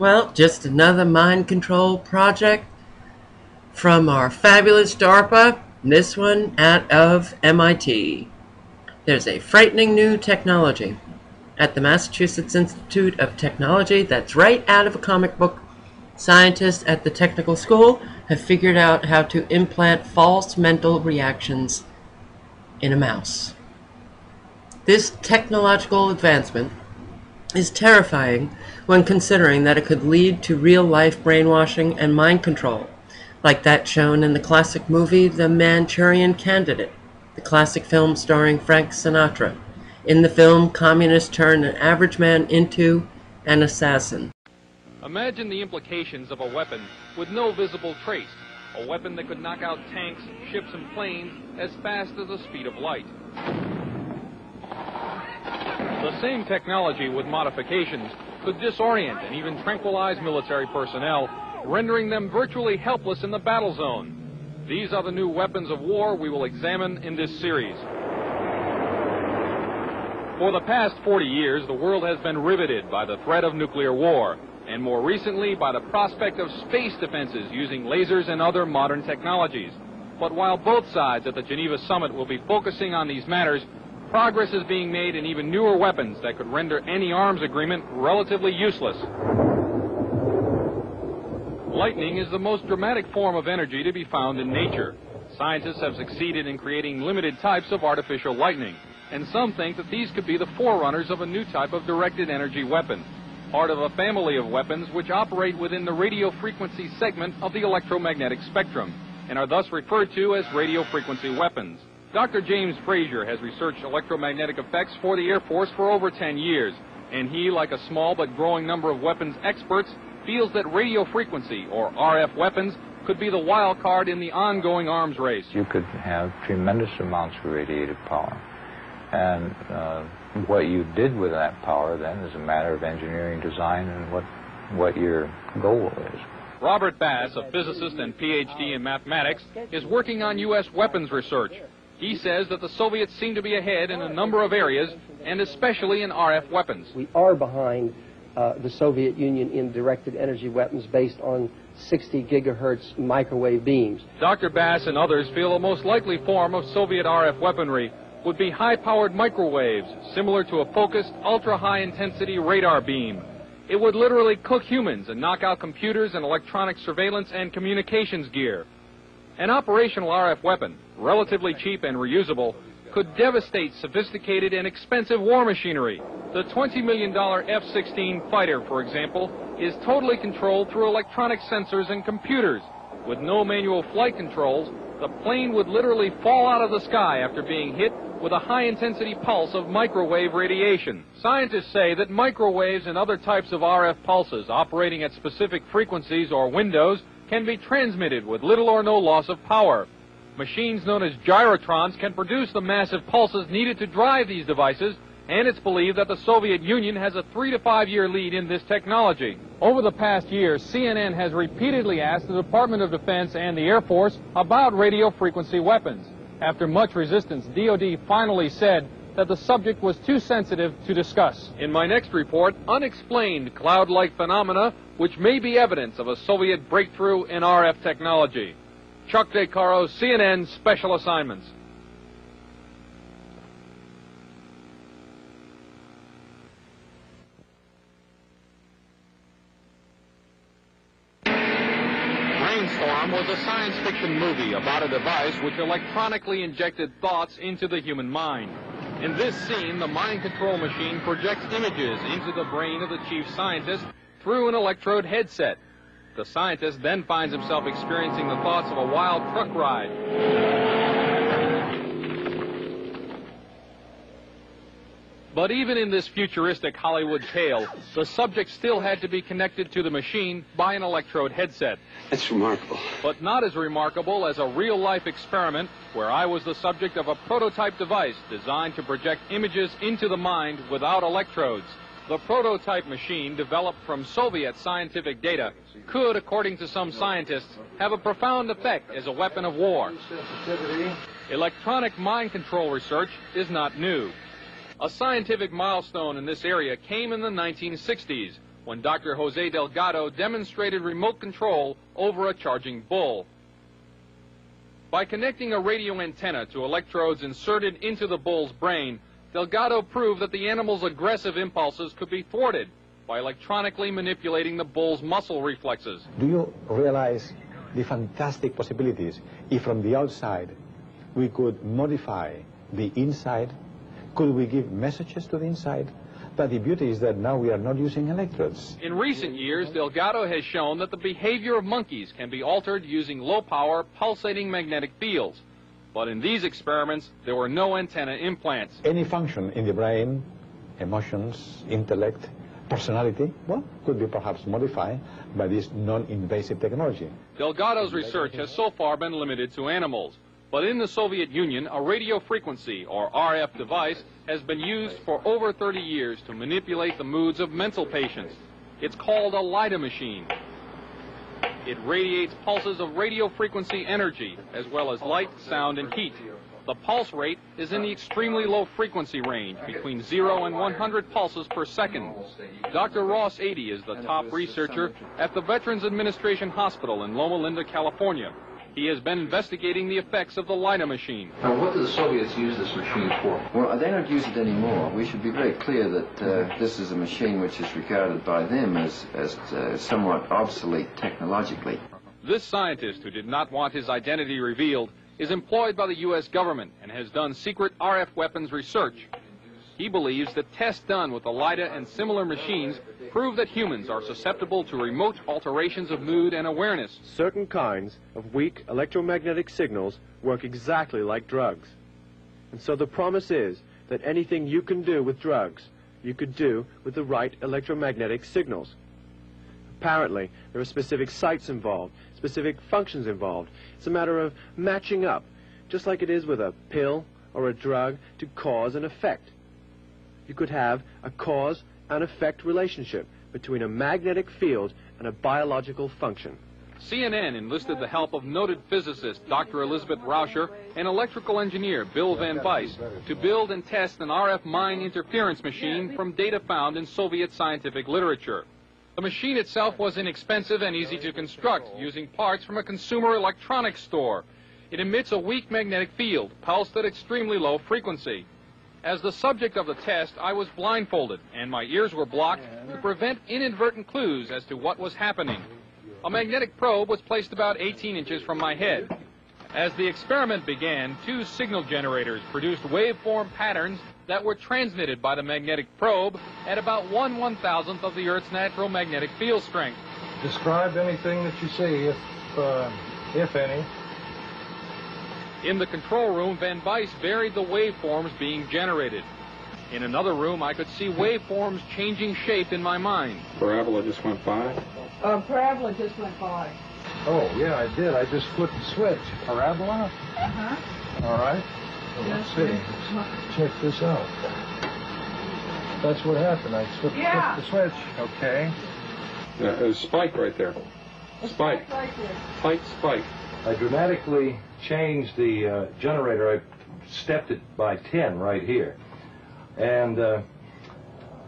Well, just another mind control project from our fabulous DARPA, this one out of MIT. There's a frightening new technology at the Massachusetts Institute of Technology that's right out of a comic book. Scientists at the technical school have figured out how to implant false mental reactions in a mouse. This technological advancement is terrifying when considering that it could lead to real life brainwashing and mind control, like that shown in the classic movie The Manchurian Candidate, the classic film starring Frank Sinatra. In the film, communists turn an average man into an assassin. Imagine the implications of a weapon with no visible trace, a weapon that could knock out tanks, ships, and planes as fast as the speed of light. The same technology with modifications could disorient and even tranquilize military personnel, rendering them virtually helpless in the battle zone. These are the new weapons of war we will examine in this series. For the past 40 years, the world has been riveted by the threat of nuclear war, and more recently by the prospect of space defenses using lasers and other modern technologies. But while both sides at the Geneva summit will be focusing on these matters, progress is being made in even newer weapons that could render any arms agreement relatively useless. Lightning is the most dramatic form of energy to be found in nature. Scientists have succeeded in creating limited types of artificial lightning, and some think that these could be the forerunners of a new type of directed energy weapon, part of a family of weapons which operate within the radio frequency segment of the electromagnetic spectrum, and are thus referred to as radio frequency weapons. Dr. James Frazier has researched electromagnetic effects for the Air Force for over 10 years, and he, like a small but growing number of weapons experts, feels that radio frequency, or RF weapons, could be the wild card in the ongoing arms race. You could have tremendous amounts of radiative power. And uh, what you did with that power then is a matter of engineering design and what, what your goal is. Robert Bass, a physicist and PhD in mathematics, is working on U.S. weapons research. He says that the Soviets seem to be ahead in a number of areas, and especially in RF weapons. We are behind uh, the Soviet Union in directed energy weapons based on 60 gigahertz microwave beams. Dr. Bass and others feel the most likely form of Soviet RF weaponry would be high-powered microwaves, similar to a focused, ultra-high-intensity radar beam. It would literally cook humans and knock out computers and electronic surveillance and communications gear. An operational RF weapon, relatively cheap and reusable, could devastate sophisticated and expensive war machinery. The $20 million F-16 fighter, for example, is totally controlled through electronic sensors and computers. With no manual flight controls, the plane would literally fall out of the sky after being hit with a high-intensity pulse of microwave radiation. Scientists say that microwaves and other types of RF pulses operating at specific frequencies or windows can be transmitted with little or no loss of power. Machines known as gyrotrons can produce the massive pulses needed to drive these devices, and it's believed that the Soviet Union has a three to five year lead in this technology. Over the past year, CNN has repeatedly asked the Department of Defense and the Air Force about radio frequency weapons. After much resistance, DoD finally said that the subject was too sensitive to discuss. In my next report, unexplained cloud-like phenomena which may be evidence of a Soviet breakthrough in RF technology. Chuck DeCaro, CNN Special Assignments. Brainstorm was a science fiction movie about a device which electronically injected thoughts into the human mind. In this scene, the mind control machine projects images into the brain of the chief scientist through an electrode headset. The scientist then finds himself experiencing the thoughts of a wild truck ride. But even in this futuristic Hollywood tale, the subject still had to be connected to the machine by an electrode headset. That's remarkable. But not as remarkable as a real life experiment where I was the subject of a prototype device designed to project images into the mind without electrodes. The prototype machine, developed from Soviet scientific data, could, according to some scientists, have a profound effect as a weapon of war. Electronic mind control research is not new. A scientific milestone in this area came in the 1960s when Dr. Jose Delgado demonstrated remote control over a charging bull. By connecting a radio antenna to electrodes inserted into the bull's brain, Delgado proved that the animal's aggressive impulses could be thwarted by electronically manipulating the bull's muscle reflexes. Do you realize the fantastic possibilities if from the outside we could modify the inside? Could we give messages to the inside? But the beauty is that now we are not using electrodes. In recent years, Delgado has shown that the behavior of monkeys can be altered using low-power, pulsating magnetic fields. But in these experiments, there were no antenna implants. Any function in the brain, emotions, intellect, personality, well, could be perhaps modified by this non-invasive technology. Delgado's research has so far been limited to animals. But in the Soviet Union, a radio frequency, or RF device, has been used for over 30 years to manipulate the moods of mental patients. It's called a LIDA machine. It radiates pulses of radio frequency energy, as well as light, sound, and heat. The pulse rate is in the extremely low frequency range, between 0 and 100 pulses per second. Dr. Ross Adey is the top researcher at the Veterans Administration Hospital in Loma Linda, California. He has been investigating the effects of the LIDA machine. Now, what do the Soviets use this machine for? Well, they don't use it anymore. We should be very clear that uh, this is a machine which is regarded by them as, as uh, somewhat obsolete technologically. This scientist, who did not want his identity revealed, is employed by the U.S. government and has done secret RF weapons research. He believes that tests done with the LIDA and similar machines prove that humans are susceptible to remote alterations of mood and awareness. Certain kinds of weak electromagnetic signals work exactly like drugs. And so the promise is that anything you can do with drugs, you could do with the right electromagnetic signals. Apparently, there are specific sites involved, specific functions involved. It's a matter of matching up, just like it is with a pill or a drug, to cause and effect you could have a cause and effect relationship between a magnetic field and a biological function. CNN enlisted the help of noted physicist Dr. Elizabeth Rauscher and electrical engineer Bill Van Bise to build and test an RF mine interference machine from data found in Soviet scientific literature. The machine itself was inexpensive and easy to construct using parts from a consumer electronics store. It emits a weak magnetic field pulsed at extremely low frequency. As the subject of the test, I was blindfolded and my ears were blocked to prevent inadvertent clues as to what was happening. A magnetic probe was placed about 18 inches from my head. As the experiment began, two signal generators produced waveform patterns that were transmitted by the magnetic probe at about one one thousandth of the Earth's natural magnetic field strength. Describe anything that you see, if, uh, if any. In the control room, Van Bise varied the waveforms being generated. In another room, I could see waveforms changing shape in my mind. Parabola just went by? Uh, parabola just went by. Oh, yeah, I did. I just flipped the switch. Parabola? Uh-huh. All right. Well, let's see. Let's check this out. That's what happened. I flipped, Yeah. flipped the switch. Okay. Uh, there's a spike right there. Spike. Right there. Tight spike. I dramatically changed the uh, generator. I stepped it by 10 right here. And uh,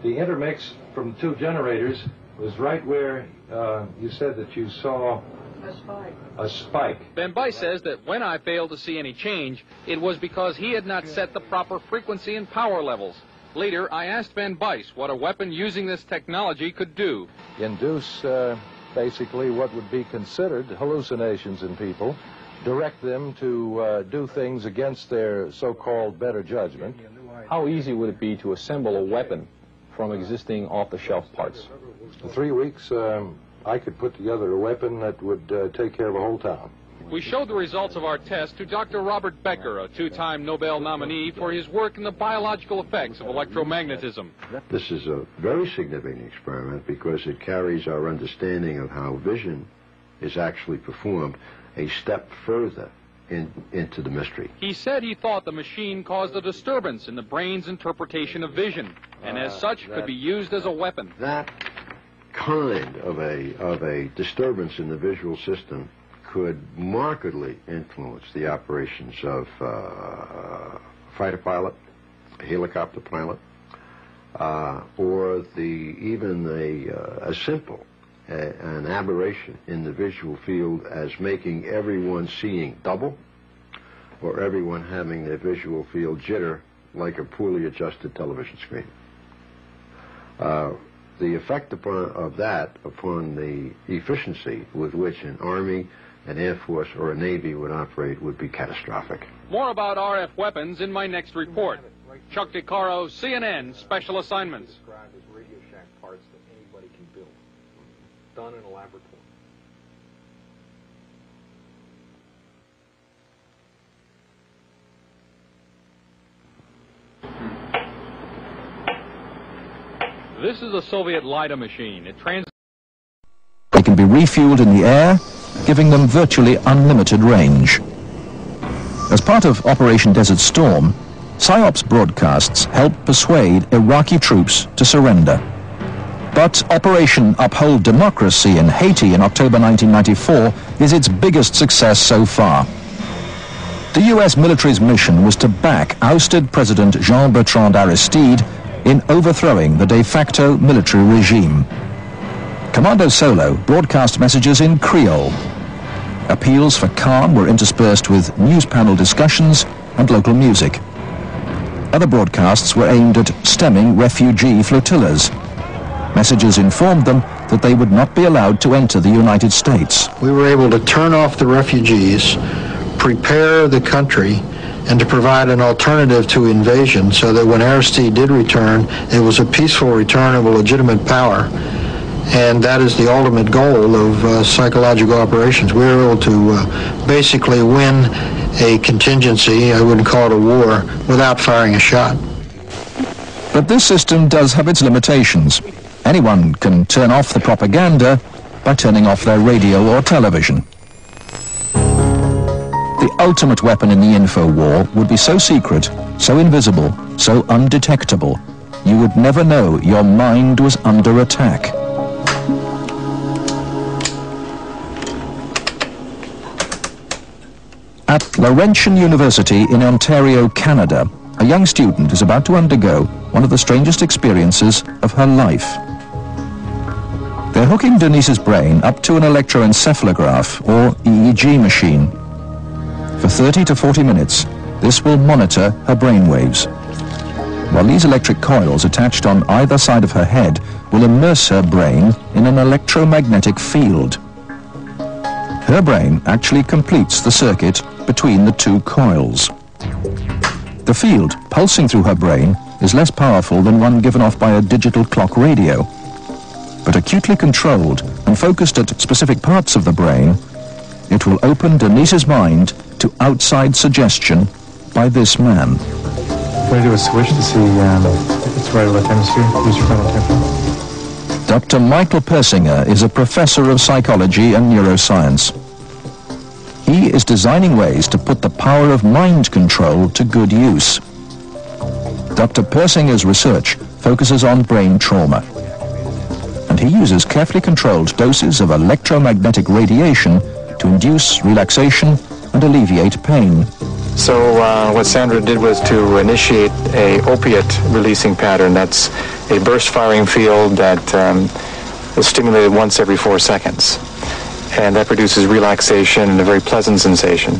the intermix from the two generators was right where uh, you said that you saw A spike. a spike. Van Bise says that when I failed to see any change, it was because he had not set the proper frequency and power levels. Later, I asked Van Bise what a weapon using this technology could do. induce uh, basically what would be considered hallucinations in people, direct them to uh, do things against their so-called better judgment. How easy would it be to assemble a weapon from existing off-the-shelf parts? In three weeks, um, I could put together a weapon that would uh, take care of a whole town. We showed the results of our test to Dr. Robert Becker, a two-time Nobel nominee for his work in the biological effects of electromagnetism. This is a very significant experiment because it carries our understanding of how vision is actually performed a step further in, into the mystery. He said he thought the machine caused a disturbance in the brain's interpretation of vision, and as Uh, such could be used as a weapon. That kind of a, of a disturbance in the visual system could markedly influence the operations of uh, a fighter pilot, a helicopter pilot, uh, or the even a, uh, a simple an aberration in the visual field as making everyone seeing double or everyone having their visual field jitter like a poorly adjusted television screen. Uh, the effect upon, of that upon the efficiency with which an Army, an Air Force, or a Navy would operate would be catastrophic. More about RF weapons in my next report. Chuck DeCaro, CNN, Special Assignments. Described as Radio Shack parts that anybody can build, done in a laboratory. This is a Soviet LIDA machine. It trans They can be refueled in the air, giving them virtually unlimited range. As part of Operation Desert Storm, PSYOP's broadcasts helped persuade Iraqi troops to surrender. But Operation Uphold Democracy in Haiti in October 1994 is its biggest success so far. The U.S. military's mission was to back ousted President Jean-Bertrand Aristide in overthrowing the de facto military regime. Commando Solo broadcast messages in Creole. Appeals for calm were interspersed with news panel discussions and local music. Other broadcasts were aimed at stemming refugee flotillas. Messages informed them that they would not be allowed to enter the United States. We were able to turn off the refugees, prepare the country, and to provide an alternative to invasion so that when Aristide did return, it was a peaceful return of a legitimate power. And that is the ultimate goal of uh, psychological operations. We were able to uh, basically win a contingency, I wouldn't call it a war, without firing a shot. But this system does have its limitations. Anyone can turn off the propaganda by turning off their radio or television. The ultimate weapon in the info war would be so secret, so invisible, so undetectable, you would never know your mind was under attack. At Laurentian University in Ontario, Canada, a young student is about to undergo one of the strangest experiences of her life. They're hooking Denise's brain up to an electroencephalograph, or EEG machine. For 30 to 40 minutes, this will monitor her brain waves. While these electric coils attached on either side of her head will immerse her brain in an electromagnetic field. Her brain actually completes the circuit between the two coils. The field pulsing through her brain is less powerful than one given off by a digital clock radio. But acutely controlled and focused at specific parts of the brain, it will open Denise's mind to outside suggestion by this man. When you do a switch to see um, it's right or left hemisphere, use your frontal temporal. Dr. Michael Persinger is a professor of psychology and neuroscience. He is designing ways to put the power of mind control to good use. Dr. Persinger's research focuses on brain trauma, he uses carefully controlled doses of electromagnetic radiation to induce relaxation and alleviate pain. So uh, what Sandra did was to initiate a opiate releasing pattern. That's a burst firing field that um, is stimulated once every four seconds. And that produces relaxation and a very pleasant sensation.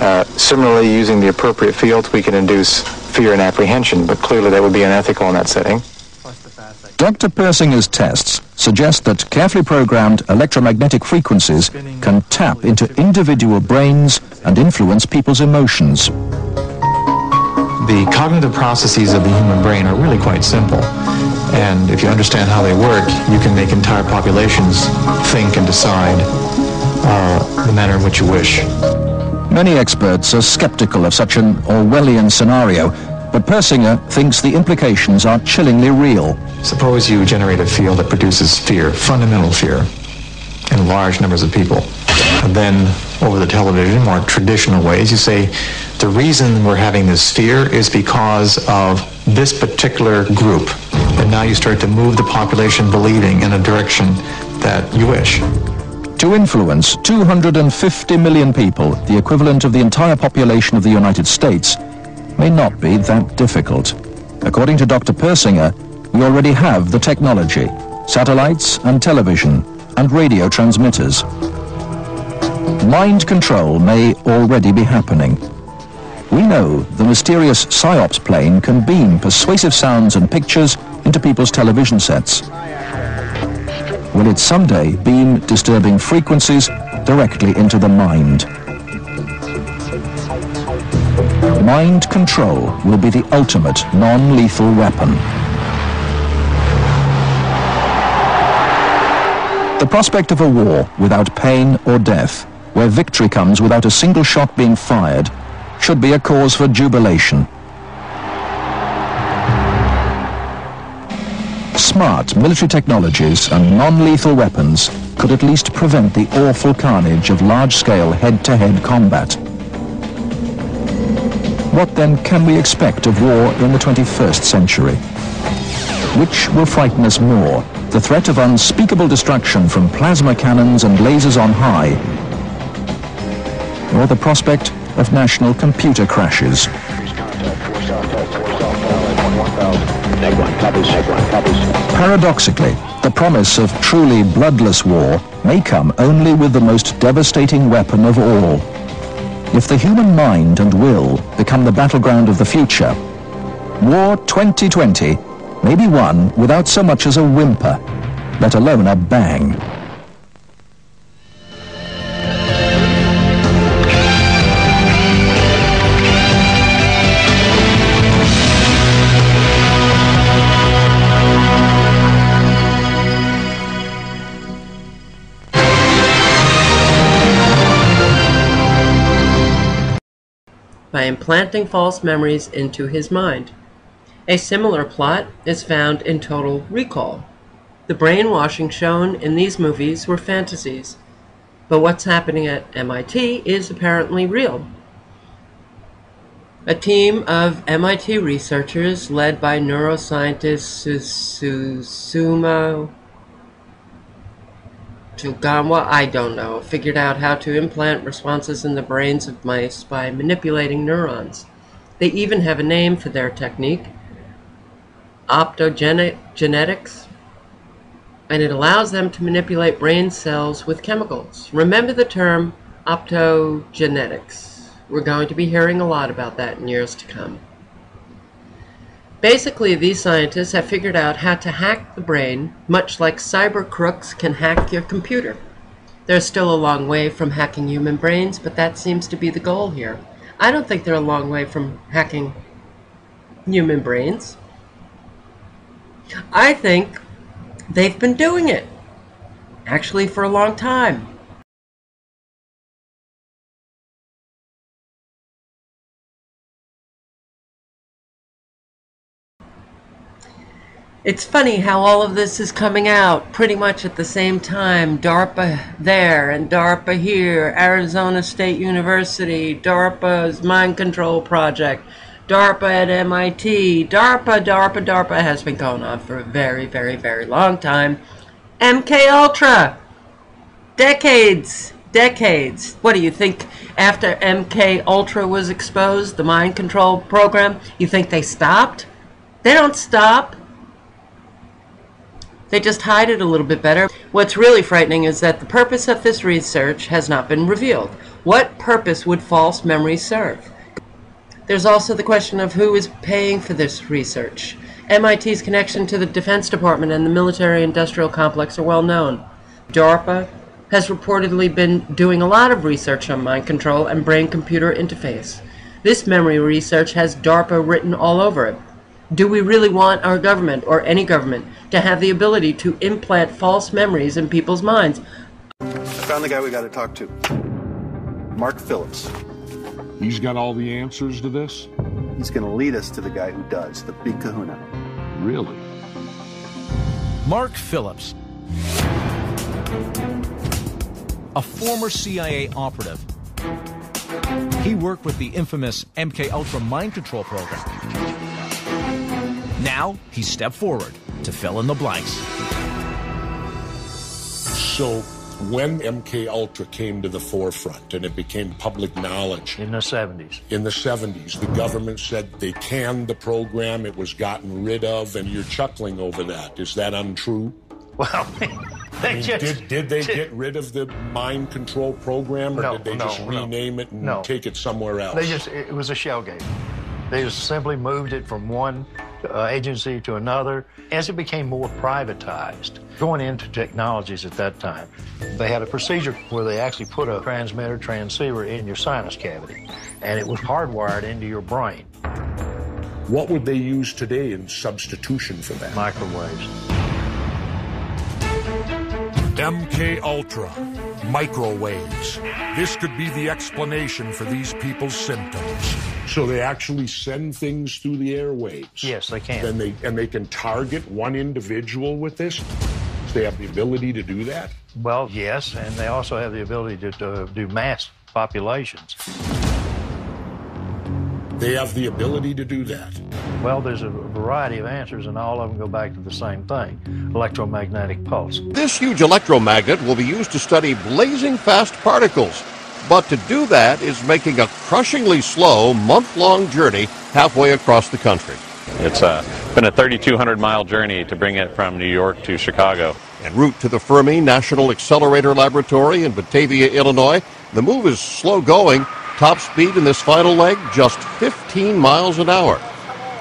Uh, similarly, using the appropriate field, we can induce fear and apprehension, but clearly that would be unethical in that setting. Dr. Persinger's tests suggest that carefully programmed electromagnetic frequencies can tap into individual brains and influence people's emotions. The cognitive processes of the human brain are really quite simple. And if you understand how they work, you can make entire populations think and decide uh, the manner in which you wish. Many experts are skeptical of such an Orwellian scenario, but Persinger thinks the implications are chillingly real. Suppose you generate a field that produces fear, fundamental fear, in large numbers of people. And then over the television, more traditional ways, you say, the reason we're having this fear is because of this particular group. And now you start to move the population believing in a direction that you wish. To influence 250 million people, the equivalent of the entire population of the United States, may not be that difficult. According to Dr. Persinger, we already have the technology, satellites and television and radio transmitters. Mind control may already be happening. We know the mysterious PSYOPS plane can beam persuasive sounds and pictures into people's television sets. Will it someday beam disturbing frequencies directly into the mind? Mind control will be the ultimate non-lethal weapon. The prospect of a war without pain or death, where victory comes without a single shot being fired, should be a cause for jubilation. Smart military technologies and non-lethal weapons could at least prevent the awful carnage of large-scale head-to-head combat. What then can we expect of war in the 21st century? Which will frighten us more, the threat of unspeakable destruction from plasma cannons and lasers on high, or the prospect of national computer crashes? Paradoxically, the promise of truly bloodless war may come only with the most devastating weapon of all. If the human mind and will become the battleground of the future, War 2020 may be won without so much as a whimper, let alone a bang. By implanting false memories into his mind. A similar plot is found in Total Recall. The brainwashing shown in these movies were fantasies, but what's happening at MIT is apparently real. A team of MIT researchers led by neuroscientist Susumu Tsugawa, I don't know, figured out how to implant responses in the brains of mice by manipulating neurons. They even have a name for their technique, optogenetics, and it allows them to manipulate brain cells with chemicals. Remember the term optogenetics. We're going to be hearing a lot about that in years to come. Basically, these scientists have figured out how to hack the brain, much like cyber crooks can hack your computer. There's still a long way from hacking human brains, but that seems to be the goal here. I don't think they're a long way from hacking human brains. I think they've been doing it, actually, for a long time. It's funny how all of this is coming out pretty much at the same time. DARPA there and DARPA here, Arizona State University, DARPA's mind control project, DARPA at MIT, DARPA, DARPA, DARPA has been going on for a very, very, very long time. MK Ultra, decades, decades. What do you think? After MK Ultra was exposed, the mind control program, you think they stopped? They don't stop. They just hide it a little bit better. What's really frightening is that the purpose of this research has not been revealed. What purpose would false memories serve? There's also the question of who is paying for this research. MIT's connection to the Defense Department and the military-industrial complex are well known. DARPA has reportedly been doing a lot of research on mind control and brain-computer interface. This memory research has DARPA written all over it. Do we really want our government, or any government, to have the ability to implant false memories in people's minds? I found the guy we got to talk to. Mark Phillips. He's got all the answers to this? He's going to lead us to the guy who does, the big kahuna. Really? Mark Phillips. A former CIA operative. He worked with the infamous MK Ultra mind control program. Now he stepped forward to fill in the blanks. So When MK Ultra came to the forefront and it became public knowledge in the 70s, in the 70s, the government said they canned the program, it was gotten rid of, and you're chuckling over that. Is that untrue? Well, I mean, did, did they get rid of the mind control program, or No, did they no, just no. rename it and No. take it somewhere else? They just, it was a shell game. They just simply moved it from one uh, agency to another as it became more privatized. Going into technologies at that time, they had a procedure where they actually put a transmitter transceiver in your sinus cavity, and it was hardwired into your brain. What would they use today in substitution for that? Microwaves. MK Ultra, microwaves. This could be the explanation for these people's symptoms. So they actually send things through the airwaves. Yes, they can. Then they and they can target one individual with this. They have the ability to do that. Well, yes, and they also have the ability to, to do mass populations. They have the ability to do that. Well, there's a variety of answers, and all of them go back to the same thing electromagnetic pulse. This huge electromagnet will be used to study blazing fast particles. But to do that is making a crushingly slow, month long journey halfway across the country. It's uh, been a 3,200 mile journey to bring it from New York to Chicago. En route to the Fermi National Accelerator Laboratory in Batavia, Illinois, the move is slow going. Top speed in this final leg, just 15 miles an hour.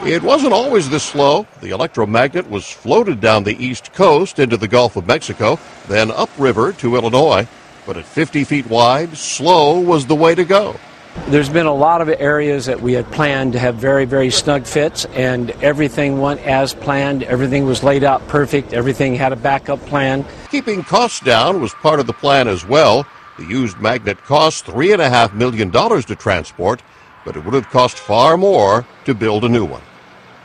It wasn't always this slow. The electromagnet was floated down the east coast into the Gulf of Mexico, then upriver to Illinois. But at 50 feet wide, slow was the way to go. There's been a lot of areas that we had planned to have very, very snug fits, and everything went as planned. Everything was laid out perfect. Everything had a backup plan. Keeping costs down was part of the plan as well. The used magnet cost $3.5 million to transport, but it would have cost far more to build a new one.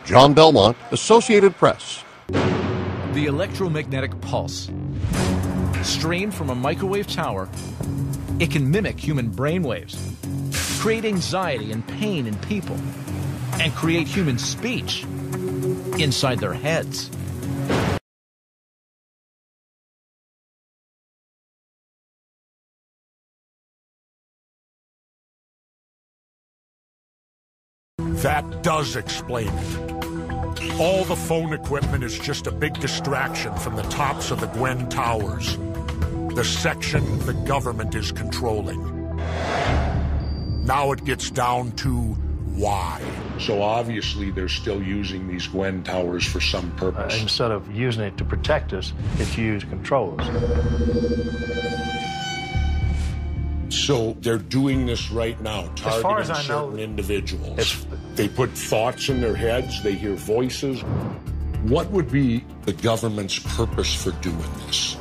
John Belmont, Associated Press. The electromagnetic pulse. Streamed from a microwave tower, it can mimic human brainwaves, create anxiety and pain in people, and create human speech inside their heads. That does explain it. All the phone equipment is just a big distraction from the tops of the GWEN Towers, the section the government is controlling. Now it gets down to why. So obviously they're still using these GWEN Towers for some Uh, purpose. instead of using it to protect us, it's used to control us. So they're doing this right now, As far as targeting I know, certain individuals. They put thoughts in their heads, they hear voices. What would be the government's purpose for doing this?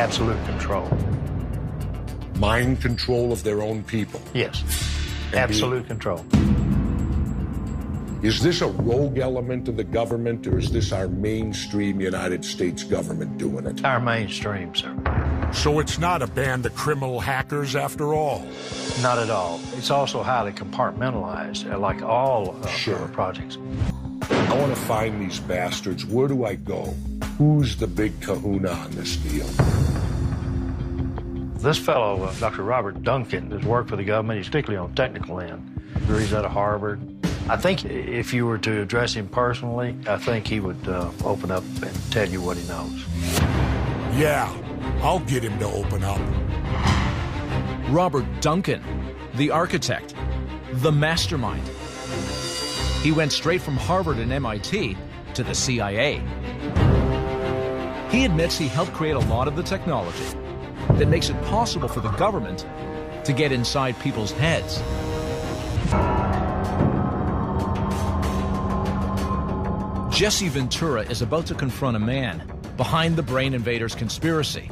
Absolute control. Mind control of their own people. Yes. And Absolute control. Is this a rogue element of the government, or is this our mainstream United States government doing it? Our mainstream, sir. So it's not a band of criminal hackers after all. Not at all. It's also highly compartmentalized, uh, like all uh, Sure. projects. I want to find these bastards. Where do I go? Who's the big kahuna on this deal? This fellow, uh, Dr. Robert Duncan, has worked for the government. He's particularly on the technical end. He's out of Harvard. I think if you were to address him personally, I think he would uh, open up and tell you what he knows. Yeah, I'll get him to open up. Robert Duncan, the architect, the mastermind. He went straight from Harvard and MIT to the CIA. He admits he helped create a lot of the technology that makes it possible for the government to get inside people's heads. Jesse Ventura is about to confront a man behind the Brain Invaders conspiracy.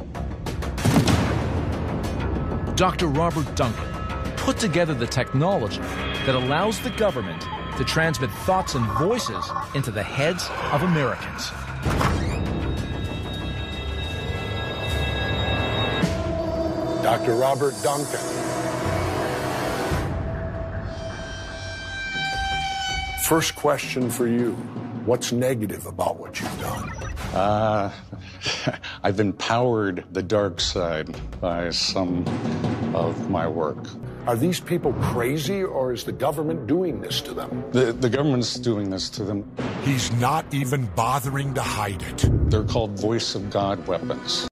Dr. Robert Duncan, put together the technology that allows the government to transmit thoughts and voices into the heads of Americans. Dr. Robert Duncan. First question for you. What's negative about what you've done? Uh, I've empowered the dark side by some of my work. Are these people crazy or is the government doing this to them? The, the government's doing this to them. He's not even bothering to hide it. They're called voice of God weapons.